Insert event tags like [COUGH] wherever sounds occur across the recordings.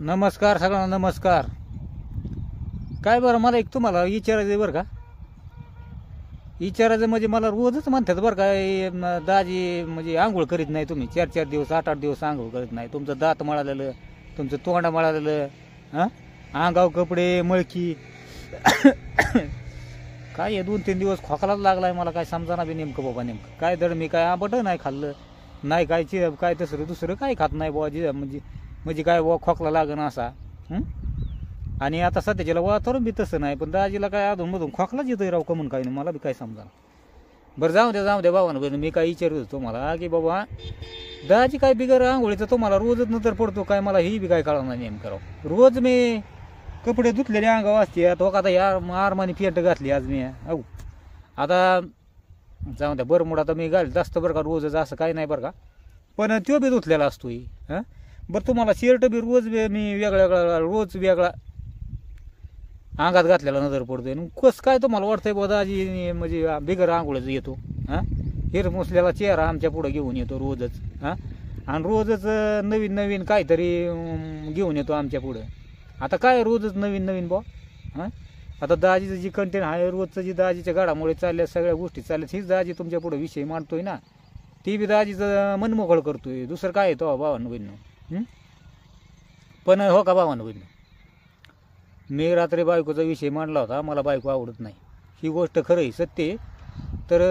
नमस्कार सगळ्यांना नमस्कार. काय बरं मला एक तुम्हाला विचारायचं आहे बरं का? विचारायचं म्हणजे मला रोजच म्हणतात बरं का दाजी म्हणजे आंघोळ करीत नाही तुम्ही. चार चार दिवस आठ आठ दिवस आंघोळ करीत नाही. तुमचं दात मळालेलं तुमचं तोंड मळालेलं हां? अंगाव कपडे मळकी. [COUGHS] काय हे दोन तीन दिवस खोकलाच लागलाय मला काय समजाना बी नेमकं बाबा नेमकं. काय दड मी काय आंबट नाही खाल्लं. नाही काय चे काय तसं दुसरं काय खात नाही बुवा जे म्हणजे म्हणजे काय वा खोकला लागण असा आणि आता सध्याच्याला वातावरण बी तसं नाही पण दाजीला काय अधूनमधून खोकलाच येतोय राव कमून काय नाही मला बी काय समजा. बरं जाऊ द्या जाऊ द्या बाबानं बरं मी काय विचारत होतो तुम्हाला की बाबा दाजी काय बिगर आंघोळीचं तुम्हाला रोजच नंतर पडतो काय मला ही बी काय कळणार नेम करावं रोज मी कपडे धुतलेले अंगावर असते तो आता या आरमाने फेंट घातली आज मी अहो. आता जाऊ द्या बरं मुडा आता मी घालत असतं बरं का रोजच असं काही नाही बरं का. पण तो बी धुतलेला असतो हां? बरं तुम्हाला शर्ट बी रोज बी मी वेगळा वेगळा रोज वेगळा. अंगात घातलेला नजर पडतोय. आणि कसं काय तुम्हाला वाटतंय बा दाजी म्हणजे बिगर आंघोळच येतो हां? हिर मुसलेला चेहरा आमच्या पुढं घेऊन येतो रोजच हां? आणि रोजच नवीन नवीन काहीतरी घेऊन येतो आमच्या पुढं. आता काय रोजच नवीन नवीन बा हां? आता दाजीचं जी कंटेन आहे रोजचं जी दाजीच्या गाडामुळे चालल्या सगळ्या गोष्टी चालल्यात हीच दाजी तुमच्या पुढं विषय मांडतोय ना. ती बी दाजीचं मनमोकळ करतोय. दुसरं काय येतो भावांना बहिणं पण हो का भावानं बहिणं मी रात्री बायकोचा विषय मांडला होता मला बायको आवडत नाही. ही गोष्ट खरं आहे सत्य तर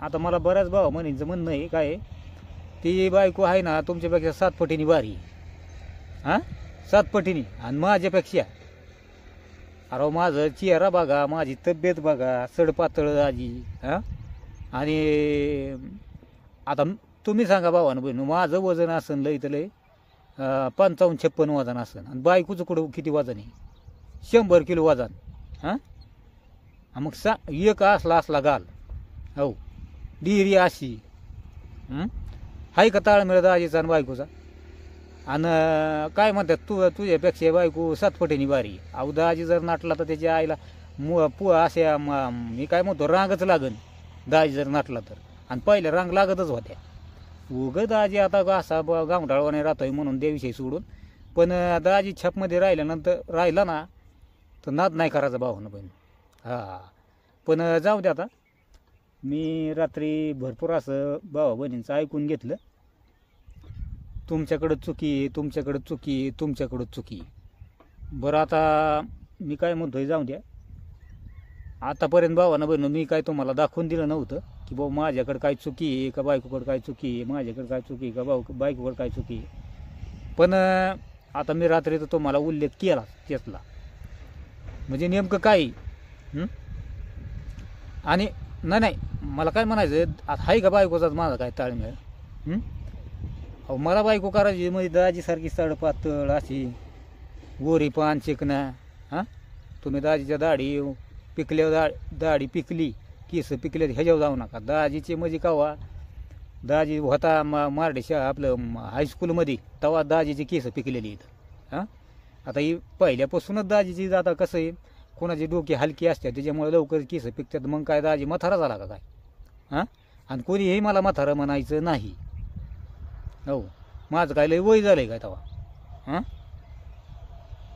आता मला बऱ्याच भावा म्हणींचं म्हणणं आहे काय ती बायको आहे ना तुमच्यापेक्षा सात पटीने भारी हां? सात आणि माझ्यापेक्षा. अरे हो, माझं चेहरा बघा माझी तब्येत बघा सडपातळ आजी हां? आणि आता तुम्ही सांगा भावानं बहिण माझं वजन असन लय तर लय. पंचावन्न छप्पन वजन असन आणि बायकोचं कुठं किती वजन आहे? शंभर किलो वजन. हां? मग सा एक असला असला गाल हो. डिरी अशी. हाय का ताळमेळ दाजीचा आणि बायकोचा? आणि काय म्हणतात तू तुझ्यापेक्षा बायको सातपटीने बारी अहो दाजी जर नाटला तर त्याच्या आईला मु पु असे मी काय म्हणतो रांगच लागन. दाजी जर नाटला तर. आणि पहिले रांग लागतच होत्या. उगं दाजी आता असा ब- राहतोय म्हणून देविषयी सोडून. पण दाजी छापमध्ये राहिल्यानंतर राहिला ना तर नाद नाही करायचा भावानं बहीण हां. पण जाऊ दे आता. मी रात्री भरपूर असं भावा बहिणींचं ऐकून घेतलं. तुमच्याकडं चुकी आहे, तुमच्याकडं चुकी तुमच्याकडं चुकी. बरं आता मी काय म्हणतोय जाऊ द्या. आतापर्यंत भावानं बहिण मी काय तुम्हाला दाखवून दिलं नव्हतं. की भाऊ माझ्याकडं काय चुकी आहे का बायकोकडं काय चुकी आहे? माझ्याकडं काय चुकी आहे का भाऊ? बायकोकडं काय चुकी आहे? पण आता मी रात्री तर मला उल्लेख केला त्यातला. म्हणजे नेमकं काय आणि नाही नाही मला काय म्हणायचं आता आहे का बायकोचाच माझा काय ताळमेळ? अहो मला बायको करायची म्हणजे दाजीसारखी सडपातळ अशी गोरी पान चिकना हां? तुम्ही दाजीच्या दाढी पिकल्या दा दाढी पिकली केस पिकले ह्याच्यावर जाऊ नका. दाजीचे म्हणजे कवा. दाजी होता मा मार्डेशा आपलं हायस्कूलमध्ये तेव्हा दाजीची केस पिकलेली इथं हां? आता ही पहिल्यापासूनच दाजीची आता कसं आहे? कोणाची डोकी हलकी असते त्याच्यामुळे लवकर केस पिकतात. मग काय दाजी मथारा झाला का काय? हां? आणि कोणीही मला मथारा म्हणायचं नाही. हो. माझं काय लय वय झालंय काय तेव्हा हां?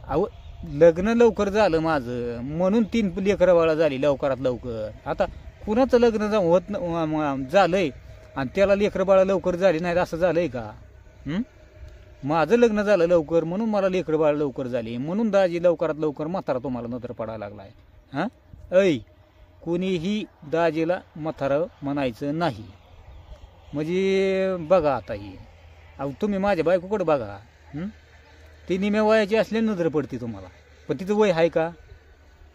अहो लग्न लवकर झालं माझं. म्हणून तीन लेकरं बाळा झाली लवकरात लवकर. आता कुणाचं लग्न जाऊ होत न- झालंय? आणि त्याला लेकरं बाळा लवकर झाली नाहीत असं झालंय का? माझं लग्न झालं लवकर म्हणून मला लेकरं बाळ लवकर झाली. म्हणून दाजी लवकरात लवकर म्हातारा तुम्हाला नंतर पडायला लागलाय. हां? ऐ कुणीही दाजीला म्हातारं म्हणायचं नाही. म्हणजे बघा आता ही. अहो तुम्ही माझ्या बायकोकडे बघा. ती निम्या वयाची असल्या नजर पडते तुम्हाला. पण तिचं वय आहे का?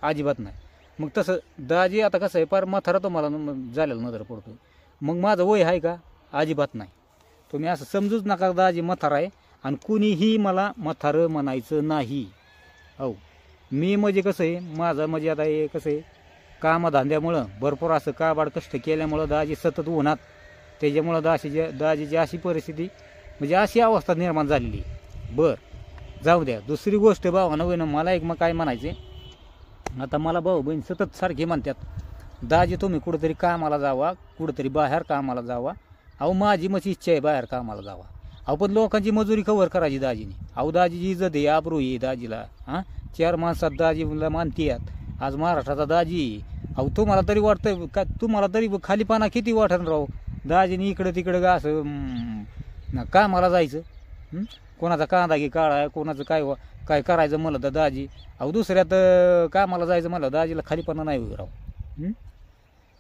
अजिबात नाही. मग तसं दाजी आता कसं आहे फार म्हातारा तुम्हाला मला झालेला नजर पडतो मग माझं वय आहे का? अजिबात नाही. तुम्ही असं समजूच नका दाजी म्हातारा आहे आणि कुणीही मला म्हातारं म्हणायचं नाही. हो मी म्हणजे कसं आहे माझं म्हणजे आता हे कसं आहे कामधंद्यामुळं भरपूर असं काबाड कष्ट केल्यामुळं दाजी सतत उन्हात. त्याच्यामुळं दाशीची दाजीची अशी परिस्थिती म्हणजे अशी अवस्था निर्माण झालेली आहे. बर जाऊ द्या. दुसरी गोष्ट भावानं बहिणं मला एक मग काय म्हणायचे आता मला भाऊ बहीण सतत सारखे म्हणतात दाजी तुम्ही कुठंतरी कामाला जावा कुठंतरी बाहेर कामाला जावा. अहो माझी मशी इच्छा आहे बाहेर कामाला जावा. अहो पण लोकांची मजुरी कव्हर करायची दाजीने. अहो दाजीची इज्जत आहे आबरू आहे दाजीला हां? चार माणसात दाजीला मानतीयात. आज महाराष्ट्राचा दाजी आहे. अहो तुम्हाला तरी वाटतं का तुम्हाला तरी खालीपणा किती वाटण राहो दाजीने इकडं तिकडं का असं कामाला ना जायचं कोणाचा कांदा घे काळा आहे कोणाचं काय काय करायचं म्हणलं तर दाजी. अहो दुसऱ्यात कामाला जायचं म्हणलं दाजीला खालीपणा नाही होईल राव.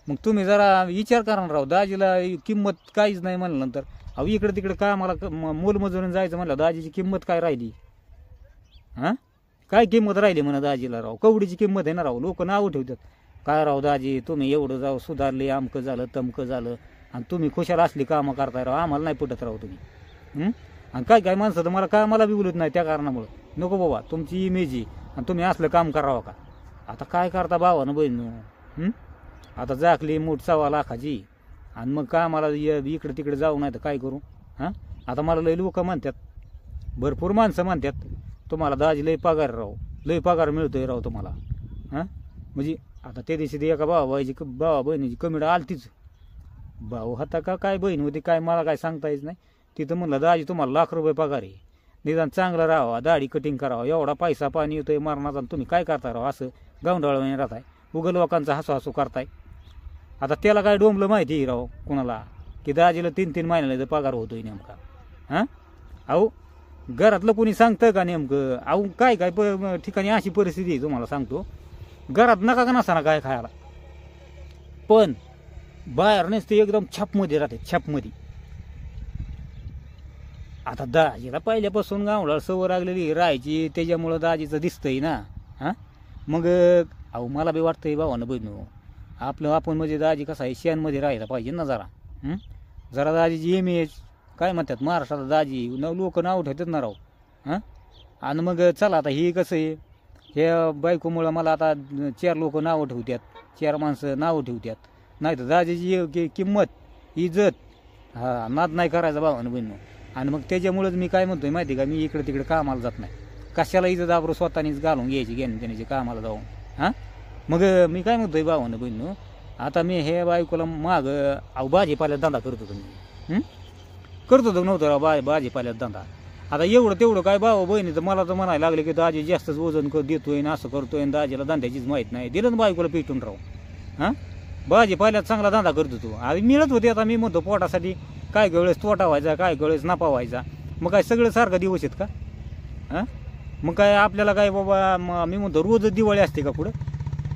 मग तुम्ही जरा विचार करा ना राव. दाजीला किंमत काहीच नाही म्हणल्यानंतर नंतर. अहो इकडं तिकडं कामाला क- म- मोलमजुरीने जायचं म्हणलं दाजीची किंमत काय राहिली? हां? काय किंमत राहिली म्हणा दाजीला राव? कवडीची किंमत आहे ना राव? लोक नाव ठेवतात. काय राव दाजी तुम्ही एवढं जाऊ सुधारले आमकं झालं तमकं झालं आणि तुम्ही खुशाल असली कामं करताय राव. आम्हाला नाही पटत राव तुम्ही. आणि काय काय माणसं तर मला कामाला बी बोलत नाही त्या कारणामुळं. नको बाबा तुमची इमेज आहे. आणि तुम्ही असलं काम करावं का? आता काय करता भावानं बहीण आता जाकली मोठ सव्वा लाखाची. आणि मग कामाला य- इकडे तिकडे जाऊ नाही तर काय करू? हां? आता मला लय लोक म्हणतात. भरपूर माणसं म्हणतात. तुम्हाला दाजी लय पगार राहू लय पगार मिळतोय राव तुम्हाला. हां? म्हणजे आता त्या दिवशी एका भावा भाईची भावा बहिणीची कमिडा आलतीच. भाऊ हाता का? काय बहीण होती? काय? मला काय सांगता येत नाही. तिथं म्हणलं दाजी तुम्हाला लाख रुपये पगार आहे. निदान चांगलं राहावा दाढी कटिंग करावं एवढा पैसा पाणी येतोय मरणाचा आणि तुम्ही काय करता राव? असं गावंडाळवाने राहताय. उगल लोकांचा हसू हसू करताय. आता त्याला काय डोंबलं माहिती आहे राव कुणाला? की दाजीला तीन तीन महिन्याला पगार होतोय नेमका. हां? अहो घरातलं कोणी सांगतं का नेमकं? अहो काय काय प ठिकाणी अशी परिस्थिती आहे तुम्हाला सांगतो. घरात नका का नसाना काय खायला? पण बाहेर नसते एकदम छापमध्ये राहते छापमध्ये. आता दाजीला पहिल्यापासून गावला सवय लागलेली राहायची त्याच्यामुळं दाजीचं दिसतंय ना. हां? मग अहो मला बी वाटतंय भावानं बहिणू आपलं आपण म्हणजे दाजी कसं आहे शेणमध्ये राहायला पाहिजे ना जरा. हं? जरा दाजीची इमेज काय म्हणतात महाराष्ट्रात दाजी न लोक नाव ठेवतात ना राव. हां? आणि मग चला आता हे कसं आहे हे बायकोमुळं मला आता चार लोक नावं ठेवतात चार माणसं नावं ठेवतात नाही तर दाजीची कि- किंमत इज्जत. हा नाद नाही करायचा भावानं बहिणू. आणि मग त्याच्यामुळंच मी काय म्हणतोय माहिती का? मी इकडे तिकडे कामाला जात नाही. कशाला इथं दाबरो स्वतःनीच घालून घ्यायची घेणं देण्याची कामाला जाऊन हां? मग मी काय म्हणतोय भावानं बहिणू आता मी हे बायकोला माग अहो भाजीपाल्यात धंदा करत होतो मी. करत होतो नव्हतं राव बा भाजीपाल्यात धंदा. आता एवढं तेवढं काय भाऊ बहिणी तर मला तर म्हणायला लागले की दाजी जास्तच वजन कर देतोय ना असं करतोय आणि दाजीला धंद्याचीच माहीत नाही. दिलं बायकोला पेटून राहू हां? भाजीपाल्यात चांगला धंदा करत होतो आणि मिळत होते आता मी म्हणतो पोटासाठी. काय काय वेळेस तोटा व्हायचा काय काय वेळेस नफा व्हायचा? मग काय सगळं सारखं दिवस आहेत का? हां? मग काय आपल्याला काय बाबा मग मी म्हणतो रोज दिवाळी असते का पुढं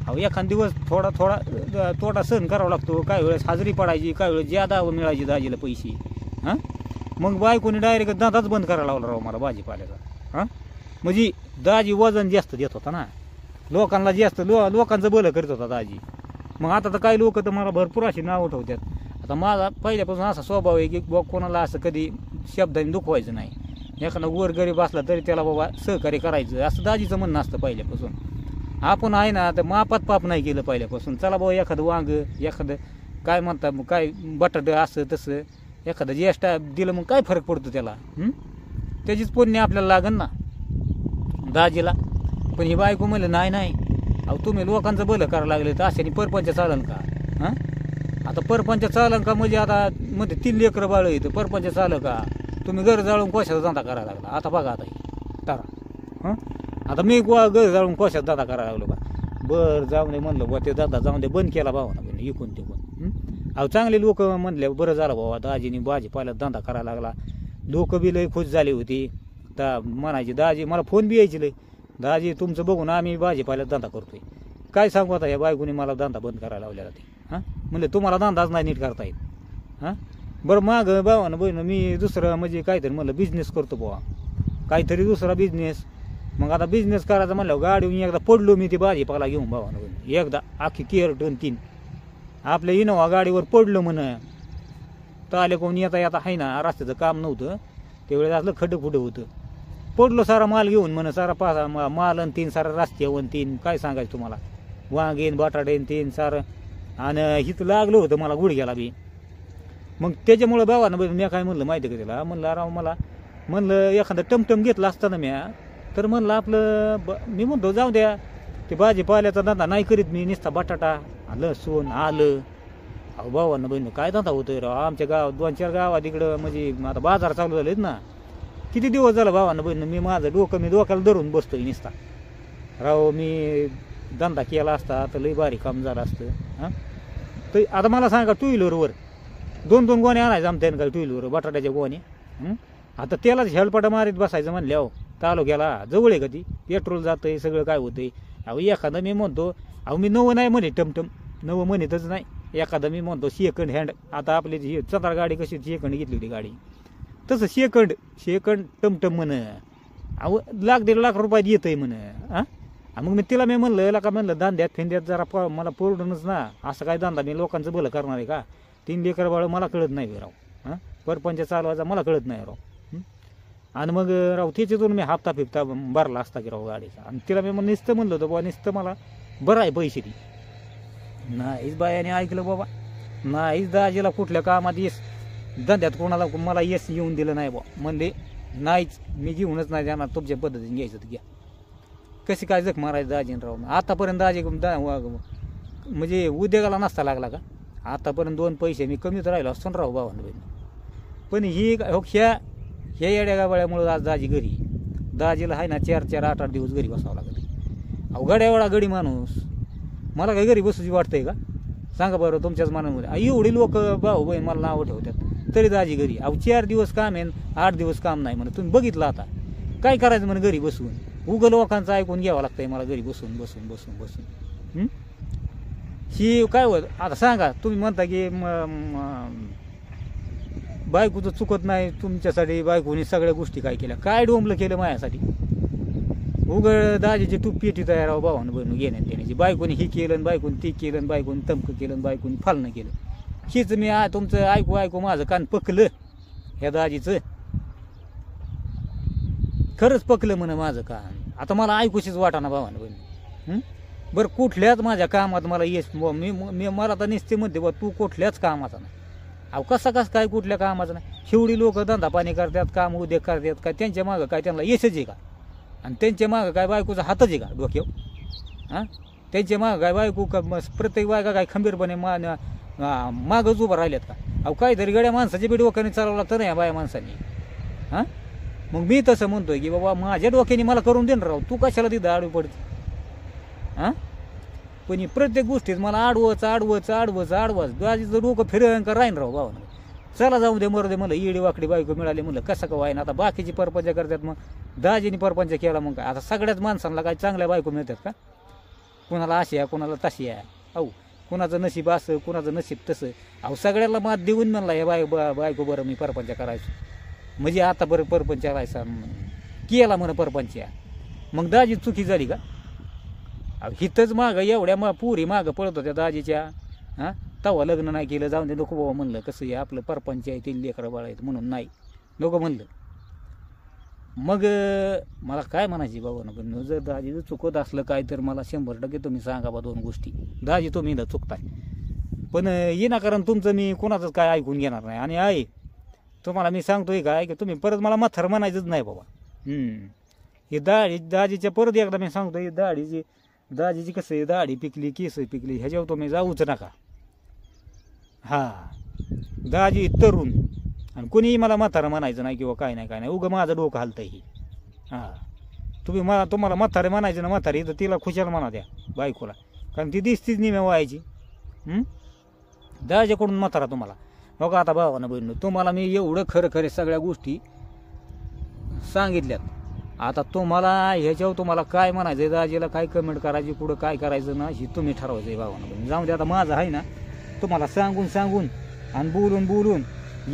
अहो एखाद दिवस थोडा थोडा तोटा सहन करावा लागतो. काय वेळेस हाजरी पडायची काय वेळेस ज्यादा मिळायची दाजीला पैसे. हां? मग बायकोनी डायरेक्ट दादाच बंद करायला लावला राव मला भाजीपाल्याचा. हां? म्हणजे दाजी वजन जास्त देत होता ना. लोकांना जास्त लो लोकांचं बलं करत होता दाजी. मग आता तर काही लोक तर मला भरपूर अशी नाव उठवतात आता माझा पहिल्यापासून असा स्वभाव आहे की बुवा कोणाला असं कधी शब्दाने दुखवायचं नाही. एखादा वर गरीब असला तरी त्याला बाबा सहकार्य करायचं. असं दाजीचं म्हणणं असतं पहिल्यापासून. आपण आहे ना तर मापात पाप नाही केलं पहिल्यापासून. चला बाबा एखादं वांग एखादं काय म्हणता मग काय बटाट असं तसं एखादं ज्येष्ठ दिलं मग काय फरक पडतो त्याला? त्याचीच पुण्य आपल्याला लागन ना. दाजीला. पण ही बायको म्हणलं नाही नाही. अहो तुम्ही लोकांचं भलं करायला लागले तर अशाने परपंच चालन का? हां? आता परपंच चालन का म्हणजे आता मध्ये तीन लेकरं बाळ येतं परपंच चालं का? तुम्ही घर जाळून कोशाचा धंदा करायला लागला. आता बघा आता हे. तारा. हं? आता मी गो- घर जाळून कोशाचा धंदा करायला लागलो का बरं जाऊन दे म्हणलं बुवा ते दादा जाऊन दे बंद केला भावा ना इकून ते पण. अहो चांगले लोक म्हणले बरं झालं भावा दाजीने भाजीपाल्यात धंदा करायला लागला. लोक बी लय खुश झाली होती. तर म्हणायची दाजी मला फोन बी यायची लय दाजी तुमचं बघून आम्ही भाजीपाल्यात धंदा करतोय. काय सांगू आता या बायकोने मला धंदा बंद करायला लावलेला ते. हां? म्हणले तुम्हाला धंदाच नाही नीट करता येईल हां? बरं माग भावानं बहिणं मी दुसरं म्हणजे काहीतरी म्हणलं बिझनेस करतो बुवा. काहीतरी दुसरा बिझनेस मग आता बिझनेस करायचा म्हणलं गाडीहून एकदा पडलो मी ती भाजीपाला घेऊन भावानं बहिण. एकदा अख्खी केअर टन तीन. आपल्या इनोवा गाडीवर पडलो म्हण. तर आले कोण येता येता आहे ना रस्त्याचं काम नव्हतं. त्यावेळेस असलं खड्डं खुडं होतं. पडलो सारा माल घेऊन म्हण सारा पाच माल आणि तीन सारा रस्त्यावर तीन. काय सांगायचं तुम्हाला? वांगेन बटाटेन तीन सारं. आणि हिथं लागलं होतं मला गुडघ्याला बी. मग त्याच्यामुळं भावानं मी काय म्हणलं माहिती का त्याला म्हणलं राव मला म्हणलं एखादं टमटम घेतलं असताना म्या तर म्हणलं आपलं ब मी म्हणतो जाऊ द्या ते भाजीपाल्याचा धंदा नाही करीत मी नुसता बटाटा लसूण आलं. अहो भावांना बहिणी काय धंदा होतोय राव? आमच्या गावात दोन चार गावात इकडं म्हणजे आता बाजार चालू झालेत ना. किती दिवस झालं भावांना बहिणी मी माझं डोकं मी डोक्याला धरून बसतोय निसता. राव मी धंदा केला असता तर लई भारी काम झालं असतं हां? तर आता मला सांगा टू व्हीलरवर दोन दोन गोणे आणायचं आमच्या काय टू व्हीलरवर बटाट्याच्या गोणे आता त्यालाच हेलपाटा मारीत बसायचं म्हणल्या हो तालुक्याला जवळ आहे का ती? पेट्रोल आहे सगळं काय होतंय. अहो एखादं मी म्हणतो अहो मी नवं नाही म्हणे टमटम नवं म्हणतच नाही. एखादं मी म्हणतो सेकंड हँड आता आपली जी चतार गाडी कशी सेकंड घेतली होती गाडी. तसं सेकंड सेकंड टमटम म्हण अहो लाख दीड लाख रुपयात येतंय म्हण हां? मग मी तिला मी म्हणलं याला का म्हणलं दांड्यात फिंद्यात जरा प मला परवडणच ना असं काय धंदा मी लोकांचं भलं करणार आहे का? तीन लेकर बाळ मला कळत नाही राव. हां? परपंच चालवायचा मला कळत नाही राव. आणि मग राव तिच्यातून मी हप्ता फिप्ता भरला असता की राव गाडीचा. आणि तिला मी मग नुसतं म्हणलं होतं बाबा नुसतं मला. बरं आहे पैसे ती. नाहीच बायाने ऐकलं बाबा. नाहीच दाजीला कुठल्या कामात येस. धंद्यात कोणाला मला येस येऊन दिलं नाही बा म्हणले नाहीच मी घेऊनच नाही जाणार तुमच्या पद्धतीने घ्यायचं घ्या. कशी काय जख मारायचं दाजीनराव आतापर्यंत दाजी दा म्हणजे उद्योगाला नसता लागला का? आतापर्यंत दोन पैसे मी कमीच राहिलो असतो ना राव भावानं बहिणी. पण ही हो ह्या ह्या येड्या गाबाळ्यामुळं आज दाजी घरी दाजीला आहे ना चार चार आठ आठ दिवस घरी बसावं लागत अहो गड्या एवढा गडी माणूस. मला काही घरी बसूची वाटतंय का? सांगा बरं तुमच्याच मनामध्ये. एवढी लोक भाऊ बहीण मला नावं ठेवतात. तरी दाजी घरी. अहो चार दिवस काम आहे आठ दिवस काम नाही म्हणे. तुम्ही बघितलं आता. काय करायचं म्हणे घरी बसून? उगं लोकांचं ऐकून घ्यावं लागतंय मला घरी बसून बसून बसून बसून. ही? काय होत? आता सांगा तुम्ही म्हणता की बायकोचं चुकत नाही तुमच्यासाठी बायकोनी सगळ्या गोष्टी काय केल्या? काय डोंबलं केलं माझ्यासाठी? उघड दाजीची तूप पेटी तयार हो भावानं बनवून घेण्यात देण्याची बायकोनी ही केलं आणि बायकोनी ती केलं आणि बायकोनी तमकं केलं बायकोनी फालणं केलं. हीच मी तुमचं ऐकू ऐकू माझं कान पकलं. ह्या दाजीचं. खरंच पकलं म्हण माझं काम. आता मला ऐकूशीच वाटाना भावानं बहिणी. बरं कुठल्याच माझ्या कामात मला येस मी मी मला तर निसते म्हणते बा तू कुठल्याच कामाचा नाही. अहो कसा कसं काय कुठल्या कामाचं नाही? शेवडी लोक धंदा पाणी करतात काम उद्योग करतात काय त्यांच्या मागं काय त्यांना यशच आहे का? आणि त्यांच्या मागं काय बायकोचा हातच आहे का डोक्यावर? हां? त्यांच्या मागं काय बायको का प्रत्येक बायका काय खंबीरपणे मा मागंच मागच उभं राहिल्यात का? अहो काहीतरी गड्या माणसाची बी डोक्याने चालवला तर नाही बाया माणसांनी. हां? मग मी तसं म्हणतोय की बाबा माझ्या डोक्याने मला करून देणार राव. तू कशाला तिथं आडवी पडते? हां? पण ही प्रत्येक गोष्टीत मला आडवच आडवच आडवच आडवच. बाजीचं डोकं फिरवून का राहीन राव भावानं? चला जाऊ दे मरू दे म्हणलं इडी वाकडी बायको मिळाली म्हणलं कसं का वाईन? आता बाकीची परपंच करतात मग. दाजीने परपंच केला मग काय? आता सगळ्याच माणसांना काय चांगल्या बायको मिळतात का? कुणाला अशी आहे कुणाला तशी आहे. अहो कुणाचं नशीब असं कुणाचं नशीब तसं. अहो सगळ्याला मात देऊन म्हणला हे बाय बा- बायको बरं मी परपंच करायचो. म्हणजे आता बरं परपंच करायचा केला म्हणा परपंच. मग दाजी चुकी झाली का? हिथंच मागं एवढ्या मा पुरी मागं पळत होत्या दाजीच्या. हां? तवा लग्न नाही केलं जाऊन दे नको बाबा म्हणलं. कसं आहे आपलं परपंच आहे ते लेकरं बाळ आहेत म्हणून नाही. नको म्हणलं. मग मला काय म्हणायची बाबा नको. जर दाजी जर चुकत असलं काय तर मला शंभर टक्के तुम्ही सांगा बा दोन गोष्टी. दाजी तुम्ही इथं चुकताय. पण अं, कारण तुमचं मी कोणाचंच काय ऐकून घेणार नाही. आणि आहे तुम्हाला मी सांगतोय काय की तुम्ही परत मला मथर म्हणायचंच नाही बाबा. ही दाढी दाजीच्या परत एकदा मी सांगतो ही दाढीची दाजीची कसं आहे दाढी पिकली केस पिकली ह्याच्यावर तुम्ही जाऊच नका. हा. दाजी तरुण. आणि कोणीही मला म्हातारं म्हणायचं नाही किंवा काय नाही काय नाही. उगं माझं डोकं हलतंय ही. हां. तुम्ही मला तुम्हाला म्हातारे म्हणायचं ना म्हातारी तर तिला खुशाल म्हणा द्या बायकोला. कारण ती दिसतीच निम्या व्हायची दाजाकडून म्हातारा तुम्हाला. बघा आता भावानं बहिण तुम्हाला मी एवढं खरं खरे सगळ्या गोष्टी सांगितल्यात. आता तुम्हाला ह्याच्यावर तुम्हाला काय म्हणायचं आहे दाजीला काय कमेंट करायची पुढं काय करायचं ना ही तुम्ही ठरवायचं आहे भावानं बहिणी. जाऊन दे आता माझं आहे ना तुम्हाला सांगून सांगून आणि बोलून बोलून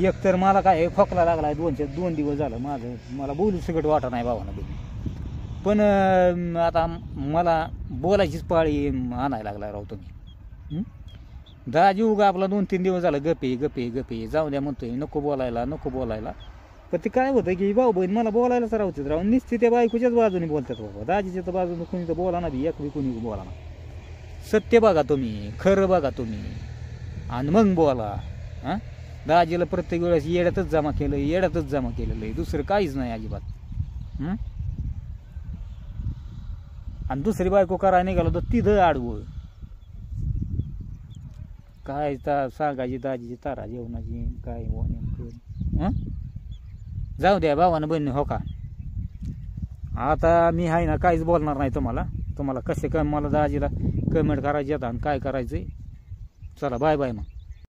एक तर मला काय खोकला लागला आहे दोनशे दोन दिवस झालं माझं मला बोलू सगळं वाटत नाही भावानं बहिणी. पण आता मला बोलायचीच पाळी आणायला लागला राव तुम्ही. दाजी उगा आपला दोन तीन दिवस झालं गपे गपे गपे जाऊ द्या म्हणतोय नको बोलायला नको बोलायला. पण ते काय होतं की भाऊ बहीण मला बोलायलाच राहतात राहून. निश्चित त्या बायकोच्याच बाजूने बोलतात बाबा. दाजीच्या तर बाजूने कुणी तर बोला ना बी एक बी कुणी बोला ना. सत्य बघा तुम्ही खरं बघा तुम्ही. आणि मग बोला. हां? दाजीला प्रत्येक वेळेस येड्यातच जमा केलं येड्यातच जमा केलेलं आहे दुसरं काहीच नाही अजिबात. आणि दुसरी बायको करायला निघालो तर तिथं आडवं. काय ता सागाची दाजीची तारा जेवणाची काय हो नेमकं? हं? जाऊ द्या भावानं बहिणी हो का? आता मी आहे ना काहीच बोलणार नाही तुम्हाला. तुम्हाला कसे काय मला दाजीला कमेंट करायचे आणि काय करायचं चला बाय बाय मग.